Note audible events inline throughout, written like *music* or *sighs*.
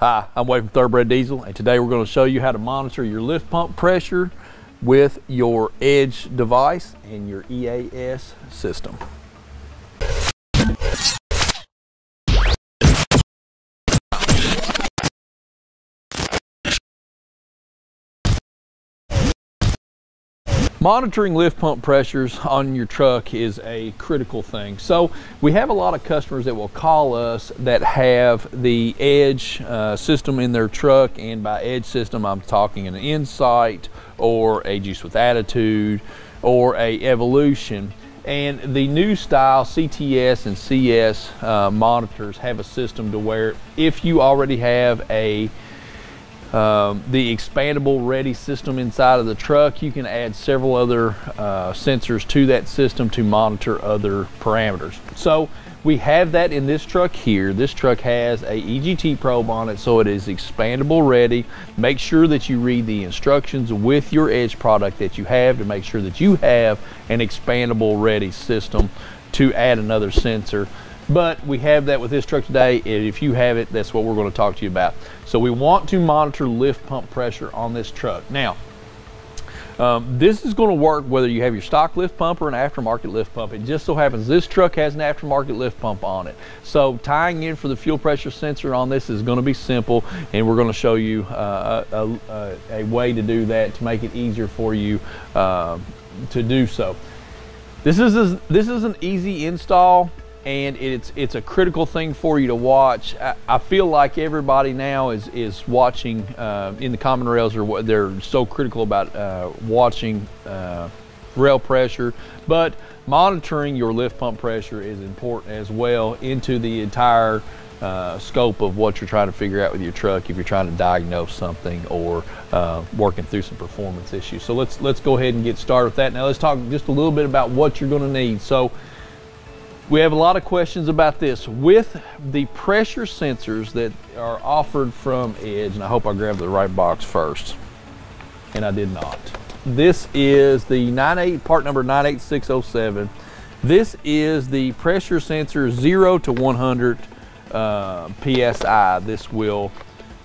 Hi, I'm Wade from Thoroughbred Diesel, and today we're going to show you how to monitor your lift pump pressure with your Edge device and your EAS system. Monitoring lift pump pressures on your truck is a critical thing. So we have a lot of customers that will call us that have the Edge uh, system in their truck, and by Edge system I'm talking an Insight or a Juice with Attitude or a Evolution. And the new style CTS and CS uh, monitors have a system to where if you already have a um, the expandable ready system inside of the truck you can add several other uh, sensors to that system to monitor other parameters. So we have that in this truck here. This truck has a EGT probe on it so it is expandable ready. Make sure that you read the instructions with your edge product that you have to make sure that you have an expandable ready system to add another sensor but we have that with this truck today. And if you have it, that's what we're going to talk to you about. So we want to monitor lift pump pressure on this truck. Now, um, this is going to work whether you have your stock lift pump or an aftermarket lift pump. It just so happens this truck has an aftermarket lift pump on it. So tying in for the fuel pressure sensor on this is going to be simple and we're going to show you uh, a, a, a, way to do that to make it easier for you uh, to do so. This is, a, this is an easy install and it's it's a critical thing for you to watch. I, I feel like everybody now is is watching uh, in the common rails, or they're so critical about uh, watching uh, rail pressure, but monitoring your lift pump pressure is important as well into the entire uh, scope of what you're trying to figure out with your truck if you're trying to diagnose something or uh, working through some performance issues. So let's let's go ahead and get started with that. Now let's talk just a little bit about what you're going to need. So we have a lot of questions about this. With the pressure sensors that are offered from Edge, and I hope I grabbed the right box first, and I did not. This is the 98 part number 98607. This is the pressure sensor 0 to 100 uh, PSI. This will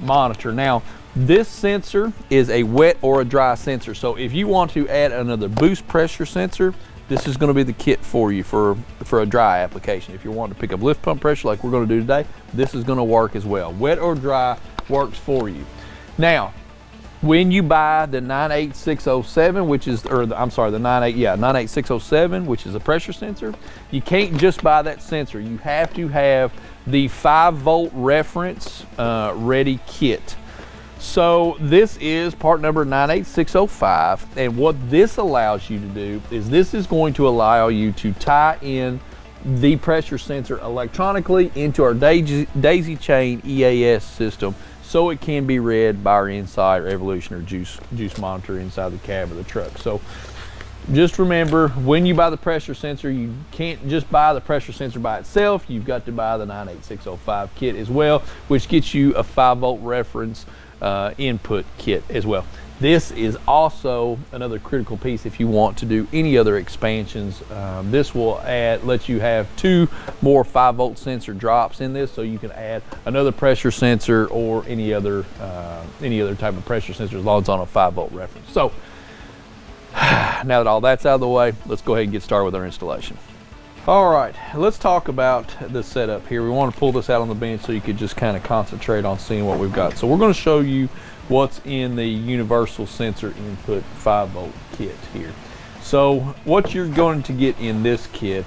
monitor. Now, this sensor is a wet or a dry sensor. So if you want to add another boost pressure sensor, this is going to be the kit for you for, for a dry application. If you're wanting to pick up lift pump pressure like we're going to do today, this is going to work as well. Wet or dry works for you. Now, when you buy the 98607, which is, or the, I'm sorry, the 98, yeah, 98607, which is a pressure sensor, you can't just buy that sensor. You have to have the 5 volt reference uh, ready kit. So this is part number 98605 and what this allows you to do is this is going to allow you to tie in the pressure sensor electronically into our daisy, daisy chain EAS system so it can be read by our or Evolution or Juice, juice monitor inside the cab of the truck. So just remember when you buy the pressure sensor you can't just buy the pressure sensor by itself you've got to buy the 98605 kit as well which gets you a 5 volt reference uh, input kit as well. This is also another critical piece if you want to do any other expansions. Um, this will add, let you have two more 5 volt sensor drops in this so you can add another pressure sensor or any other, uh, any other type of pressure sensor as long as on a 5 volt reference. So *sighs* now that all that's out of the way, let's go ahead and get started with our installation. All right, let's talk about the setup here. We want to pull this out on the bench so you could just kind of concentrate on seeing what we've got. So we're going to show you what's in the universal sensor input 5 volt kit here. So what you're going to get in this kit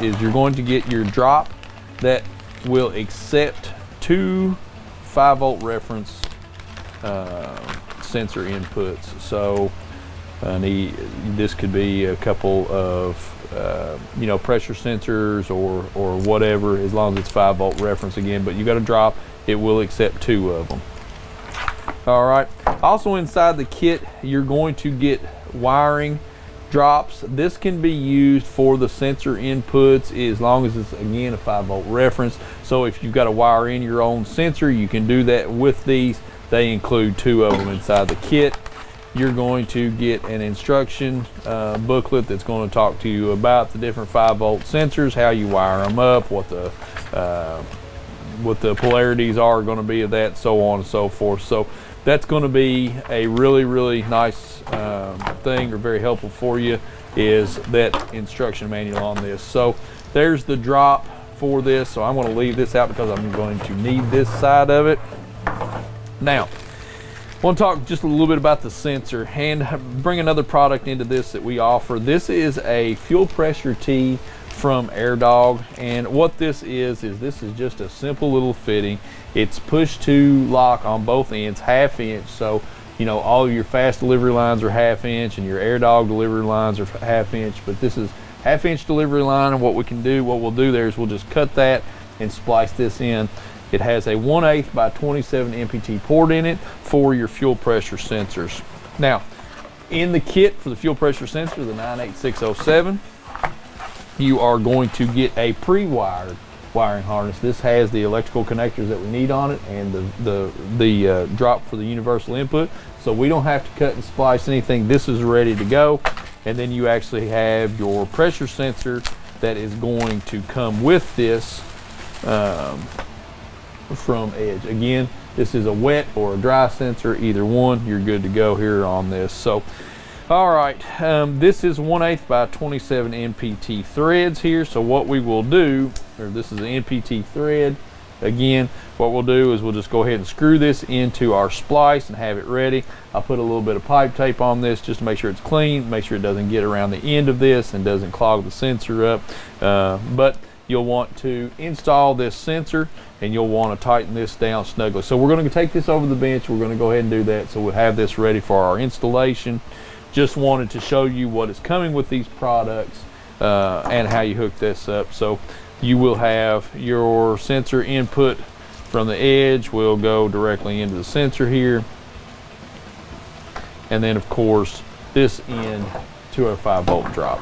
is you're going to get your drop that will accept two 5 volt reference uh, sensor inputs. So uh, this could be a couple of uh, you know, pressure sensors or, or whatever, as long as it's 5 volt reference again. But you got to drop, it will accept two of them. All right. Also inside the kit, you're going to get wiring drops. This can be used for the sensor inputs as long as it's again a 5 volt reference. So if you've got to wire in your own sensor, you can do that with these. They include two of them inside the kit you're going to get an instruction uh, booklet that's going to talk to you about the different 5 volt sensors, how you wire them up, what the uh, what the polarities are going to be of that, so on and so forth. So that's going to be a really, really nice um, thing or very helpful for you is that instruction manual on this. So there's the drop for this. So I'm going to leave this out because I'm going to need this side of it. Now, want to talk just a little bit about the sensor and bring another product into this that we offer. This is a fuel pressure tee from AirDog and what this is is this is just a simple little fitting it's push to lock on both ends half inch so you know all your FASS delivery lines are half inch and your AirDog delivery lines are half inch but this is half inch delivery line and what we can do what we'll do there is we'll just cut that and splice this in it has a 1 8 by 27 NPT port in it for your fuel pressure sensors now in the kit for the fuel pressure sensor the 98607 you are going to get a pre-wired wiring harness. This has the electrical connectors that we need on it and the, the, the uh, drop for the universal input. So we don't have to cut and splice anything. This is ready to go. And then you actually have your pressure sensor that is going to come with this um, from Edge. Again, this is a wet or a dry sensor, either one, you're good to go here on this. So all right, um, this is 1 8 by 27 NPT threads here. So what we will do, or this is an NPT thread. Again, what we'll do is we'll just go ahead and screw this into our splice and have it ready. I'll put a little bit of pipe tape on this just to make sure it's clean, make sure it doesn't get around the end of this and doesn't clog the sensor up. Uh, but you'll want to install this sensor and you'll want to tighten this down snugly. So we're going to take this over the bench. We're going to go ahead and do that. So we'll have this ready for our installation just wanted to show you what is coming with these products uh, and how you hook this up. So you will have your sensor input from the edge We'll go directly into the sensor here. And then of course this end 205 volt drop.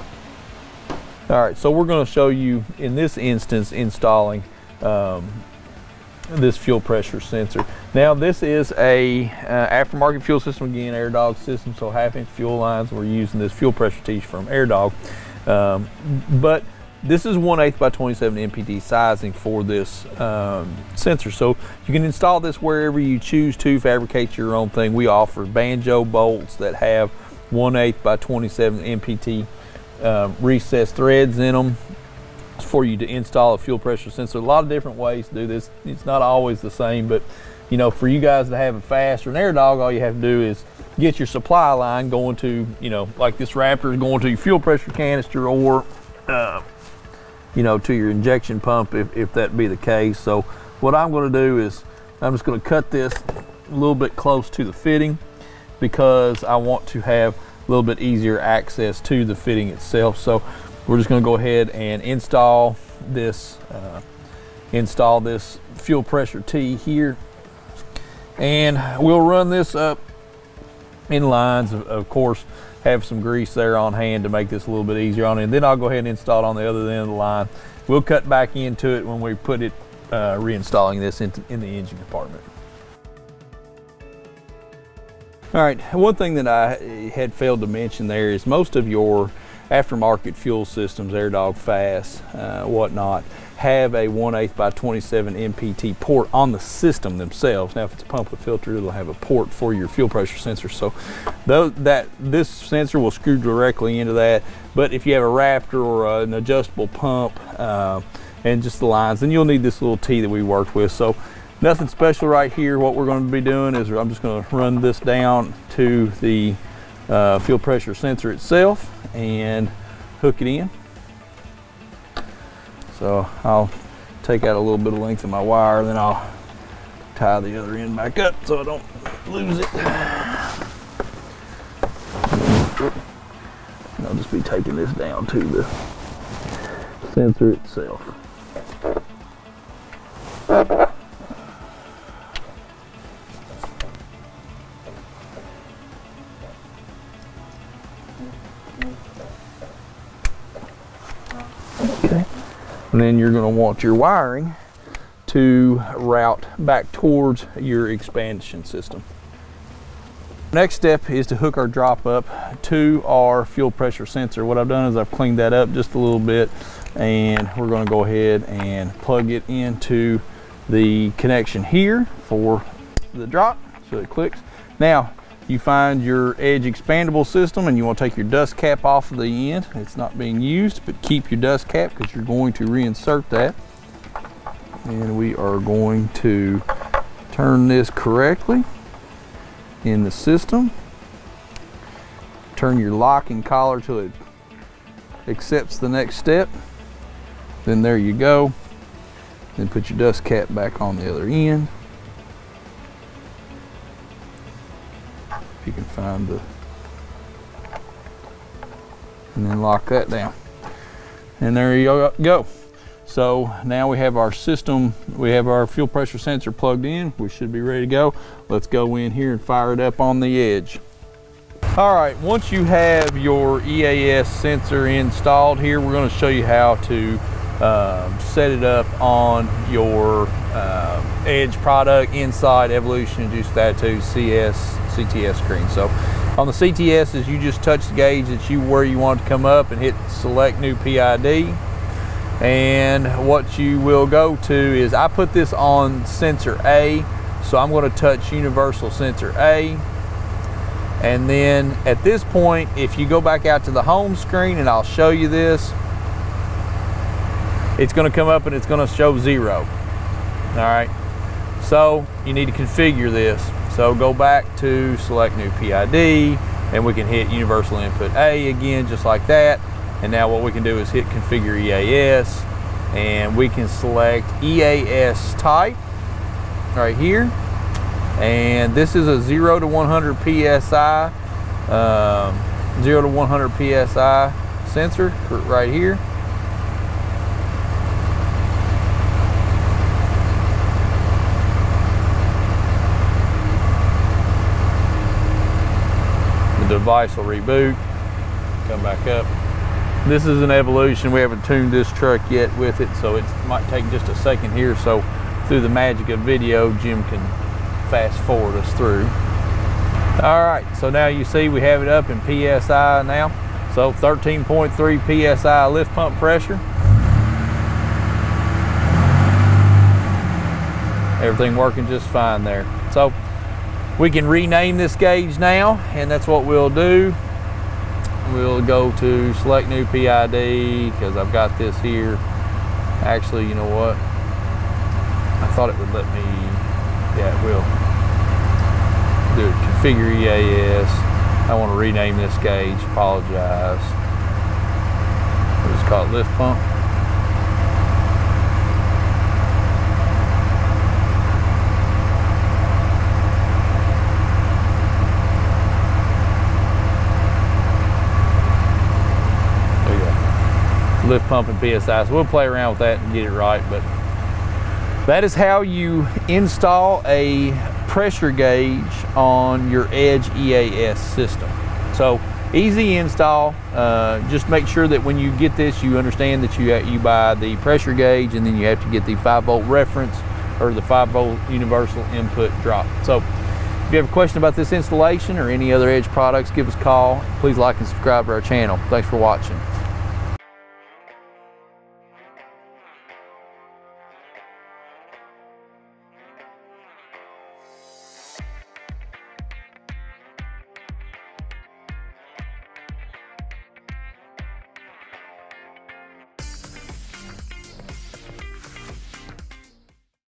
All right, so we're gonna show you in this instance installing um, this fuel pressure sensor. Now this is a uh, aftermarket fuel system again, AirDog system, so half inch fuel lines. We're using this fuel pressure tee from AirDog. Um, but this is 1 8 by 27 NPT sizing for this um, sensor. So you can install this wherever you choose to fabricate your own thing. We offer banjo bolts that have 1 8 by 27 NPT um, recessed threads in them for you to install a fuel pressure sensor. A lot of different ways to do this. It's not always the same, but you know, for you guys to have a FASS or an AirDog, all you have to do is get your supply line going to, you know, like this Raptor is going to your fuel pressure canister or, uh, you know, to your injection pump if, if that be the case. So what I'm going to do is I'm just going to cut this a little bit close to the fitting because I want to have little bit easier access to the fitting itself. So we're just going to go ahead and install this uh, install this fuel pressure tee here. And we'll run this up in lines of, course have some grease there on hand to make this a little bit easier on it. And then I'll go ahead and install it on the other end of the line. We'll cut back into it when we put it uh, reinstalling this into, in the engine compartment all right one thing that I had failed to mention there is most of your aftermarket fuel systems, AirDog FASS, uh, whatnot, have a 1 8 by 27 NPT port on the system themselves. Now, if it's a pump with filter, it'll have a port for your fuel pressure sensor. So, though that this sensor will screw directly into that. But if you have a Raptor or an adjustable pump uh, and just the lines, then you'll need this little tee that we worked with. So, nothing special right here. What we're going to be doing is I'm just going to run this down to the uh, fuel pressure sensor itself and hook it in. So I'll take out a little bit of length of my wire, then I'll tie the other end back up so I don't lose it. And I'll just be taking this down to the sensor itself. And then you're going to want your wiring to route back towards your expansion system. Next step is to hook our drop up to our fuel pressure sensor. What I've done is I've cleaned that up just a little bit and we're going to go ahead and plug it into the connection here for the drop, so it clicks. Now, you find your edge expandable system and you want to take your dust cap off of the end. It's not being used, but keep your dust cap because you're going to reinsert that. And we are going to turn this correctly in the system. Turn your locking collar till it accepts the next step. Then there you go. Then put your dust cap back on the other end. If you can find the, and then lock that down. And there you go. So now we have our system, we have our fuel pressure sensor plugged in. We should be ready to go. Let's go in here and fire it up on the edge. All right, once you have your EAS sensor installed here, we're gonna show you how to um, set it up on your uh, Edge product inside Evolution Induced Attitude CS CTS screen. So on the CTS is you just touch the gauge that you where you want to come up and hit select new PID. And what you will go to is I put this on sensor A, so I'm going to touch universal sensor A. And then at this point, if you go back out to the home screen and I'll show you this, it's going to come up and it's going to show zero. All right. So you need to configure this. So go back to select new PID and we can hit universal input A again, just like that. And now what we can do is hit configure EAS and we can select EAS type right here. And this is a zero to 100 PSI, um, zero to 100 PSI sensor right here. Device will reboot, come back up. This is an evolution. We haven't tuned this truck yet with it, so it might take just a second here. So through the magic of video, Jim can fast forward us through. All right, so now you see we have it up in PSI now. So 13.3 PSI lift pump pressure. Everything working just fine there. So we can rename this gauge now, and that's what we'll do. We'll go to select new PID because I've got this here. Actually, you know what? I thought it would let me, yeah, it will. Do it, configure EAS. I want to rename this gauge, apologize. We'll just call it lift pump. Lift pump and PSI. So we'll play around with that and get it right. But that is how you install a pressure gauge on your Edge EAS system. So easy install. Uh, just make sure that when you get this, you understand that you you buy the pressure gauge and then you have to get the 5 volt reference or the 5 volt universal input drop. So if you have a question about this installation or any other Edge products, give us a call. Please like and subscribe to our channel. Thanks for watching.